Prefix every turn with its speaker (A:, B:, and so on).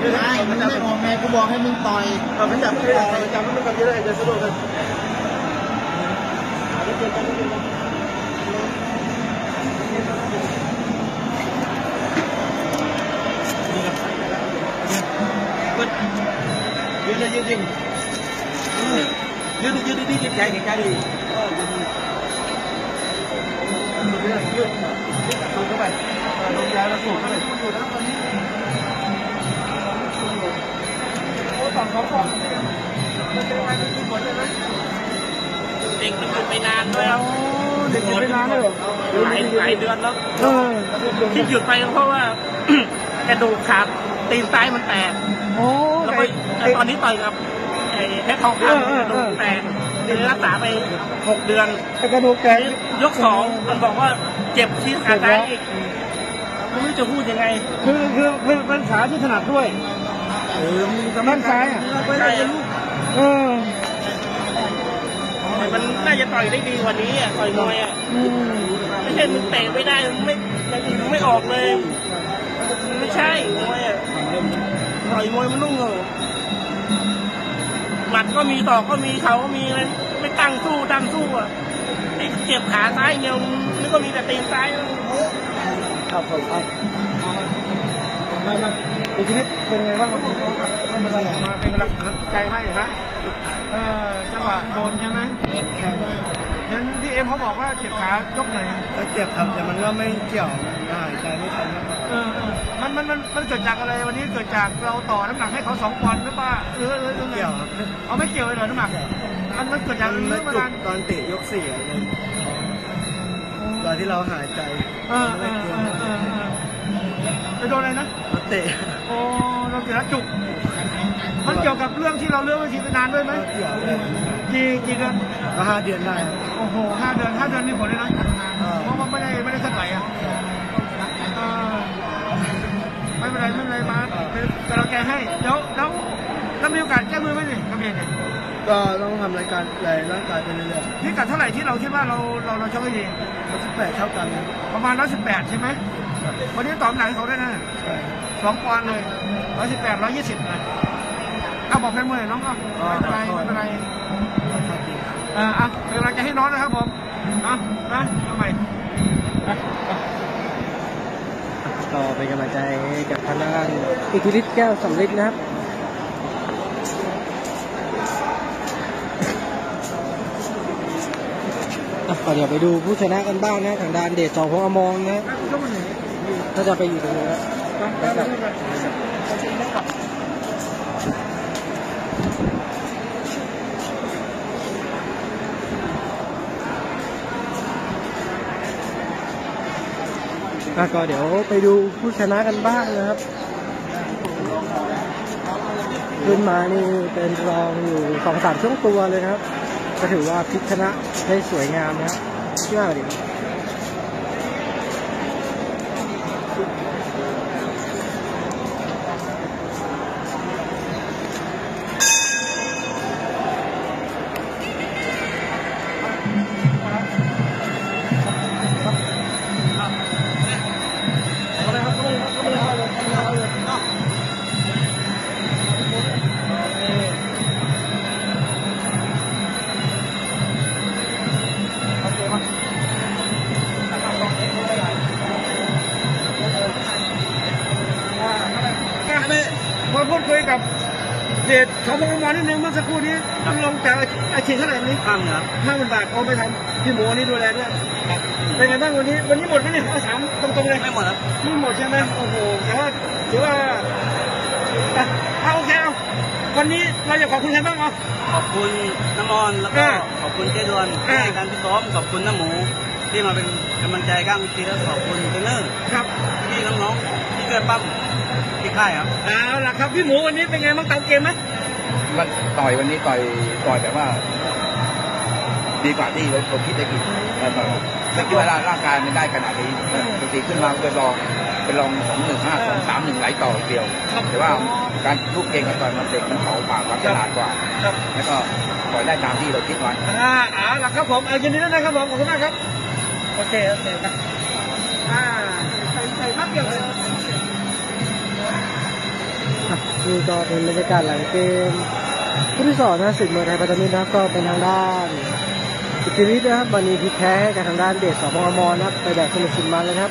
A: ไม่มึงไม่ออกไงกูบอกให้มึงต่อย
B: เอาไปจับไม่ได้ไปจับไม่จับเยอะเลยจะสะดวกกัน
A: ยืนเลยยืนจริงยืนยืนดีๆใจใจดี
B: ยืดสูงเข้าไปลงยาแล้วสูงเข้าไปอยู่แล้วตอนนี้ เขาฝั่งมันเป็นอะไรมันหมดเลยนะ
C: เด็กมันหยุดไปนานด้วยครับ
B: เด็กไม่นานเลยเหรอ
C: หลายหลายเดือนแล้ว
B: เออ
C: ที่หยุดไปก็เพราะว่ากระดูกขาตีนซ้ายมันแตก
B: โอ้
C: แล้วก็แล้วตอนนี้ต่อยกับไอ้เพชรทองคำกระดูกแตกเลยรักษาไปหกเดือน
B: ไอ้กระดูกแก
C: ยกสองมันบอกว่าเจ็บที่ขาซ้ายอีกไม่รู้จะพูดยังไง
B: คือคือคือเป็นขาที่ถนัดด้วย
A: เออมึง
B: ด้านซ้ายอะ
C: ใช่ครับ
B: เออ
C: แต่มันน่าจะต่อยได้ดีกว่านี้อะต่อยมวยอะ
B: อืม
C: ไม่ใช่มึงเตะไม่ได้มึงไม่อย่างอื่นมึงไม่ออกเลยมันไม่ใช่มวยอะต่อยมวยมันนุ่งเหรอหมัดก็มีต่อกก็มีเขาก็มีเลยไม่ตั้งสู้ตั้งสู้อะไอ้เจ็บขาซ้ายเดียวนึกว่ามีแต่ตีนซ้าย
B: ครับผมครับ มามาอีกทีนี้เป็นไงบ้างครับไม่เป็นไรมาเป็นกำลังใจให้นะเออจังหวะโดนใช่ไหมงั้นพี่เอ็มเขาบอกว่าเจ็บขายกไหน
A: ก็เจ็บครับแต่มันก็ไม่เกี่ยวหายใจไม่ทัน
B: เออเออมันมันมันมันเกิดจากอะไรวันนี้เกิดจากเราต่อน้ำหนักให้เขาสองปอนด์หรือเปล่าหรือหรือหรือไง
A: เกี่ยวครับ
B: เอาไม่เกี่ยวเลยเหรอน้ำหนักมันมันเกิดจาก
A: มัน
B: เรื่
A: มา
B: อง
A: จุ
B: มากนาน
A: ตอนเตะยกสี่อะเลยตอนที่เราหายใจ
B: เออเออเออเออเออไปโดนอะไรนะ
A: มา เตะ
B: โอ้เราเกิดแล้วจุก มันเกี่ยวกับเรื่องที่เราเลือกวิธีไปนานด้วยไหม
A: ก็เกี่ยวเลย
B: กี่กี่เดือน
A: ก็ห้าเดือนได้ครับ
B: โอ้โหห้าเดือนห้าเดือนมีผลเลยนะ
A: เออ
B: เพราะว่าไม่ได้ไม่ได้สักไหลอะเออไม่เป็นไรไม่เป็นไรมาเป็นกำลังใจให้เดี๋ยวแล้วแล้วมีโอกาสแก้มือไหมนี่กำเนิดเนี่ย
A: ก็ต้องทำรายการใหญ่ร่างกายไปเรื่อย
B: พิกัดเท่าไหร่ที่เราคิดว่าเราเราเราชกได้ดี
A: ๆมันสิบแปดเท่ากันนะ
B: ประมาณร้อยสิบแปดใช่ไหม วันนี้ตอบหนังเขาได้นะ
A: ใช่
B: สองปอนด์เลยร้อยสิบแปดร้อยยี่สิบนะเอาบอกแฟนมวยหน่อยน้องก็ไม่เป็นไรไม่เป็นไร
A: ขอโทษที
B: เอ่าอะเป็นกำลังใจให้น้องนะครับผมอะนะทำไมอะอะ
D: ก็เป็นกำลังใจให้กับทางด้านอิทธิฤทธิ์แก้วสำลิดนะครับอะก็เดี๋ยวไปดูผู้ชนะกันบ้างนะทางด้านเดชจองพงอมรนะ
B: ยกมือหนึ่ง
D: ก็จะไปอยู่ตรงนี้แล้ว
B: ครับบ
D: อะก็เดี๋ยวไปดูผู้ชนะกันบ้างนะครับขึ้นมานี่เป็นรองอยู่สองสามช่วงตัวเลยครับ ก็ถือว่าพิชนะได้สวยงามนะครับที่ว่าดี
B: มา เดชเขาบอกมานิดนึงเมื่อสักครู่นี้ต้องลงแต่อาชีพเท่าไหร่นี้
C: ข้างครับ
B: ห้าหมื่นบาทเอาไปทำพี่หมูนี่ดูแลด้วยเป็นไงบ้างวันนี้ วันนี้หมดไหมเนี่ยเอาถามตรงๆเลย
C: ไม่หมดครับ
B: ไม่หมดใช่ไหมโอ้โหแต่ว่าถือว่าอะเอาโอเคเอาวันนี้เราอยากขอบคุณใครบ้างเอา
C: ขอบคุณน้ำมอนแล้วก็
B: อ่า
C: ขอบคุณเจดวน
B: อ่า
C: ในการที่ซ้อมขอบคุณน้ำหมู ที่มาเป็นกำลังใจข้างเวทีแล้วขอบคุณเทรนเนอร์
B: ครับ
C: พี่น้องๆที่ช่วยปั้ม ที่ค่ายครับ
B: เอาล่ะครับพี่หมูวันนี้เป็นไงบ้างตามเกมไหม
E: วันต่อยวันนี้ต่อยต่อยแบบว่า ดีกว่าที่ผมคิดได้กินแล้วก็ไม่คิดว่าร่างกายมันได้ขนาดนี้ปกติขึ้นมาเป็นรองเป็นรองสองหนึ่งห้าสองสามหนึ่งไหลต่อเดียว แต่ว่าการลูกเก่งกับต่อยมันเด็กมันเขาปากความฉลาดกว่า
B: ครับ
E: แล้วก็ต่อยได้ตามที่เราคิดไว้
B: อ่าเอาล่ะครับผมเอายินดีด้วยนะครับผมขอบคุณมากครับโอเคโอเคครับอ่าใส่ใส่ภาพเดียวเลย
D: อะ นี่ก็เป็นบรรยากาศหลังเกมผู้ที่สอนนะศึกมวยไทยพัฒมิตรนะครับก็เป็นทางด้านสุกิริตนะครับวันนี้พิแพ้กับทางด้านเดชสพมอนะครับไปแบบสนุกสุดมาเลยครับ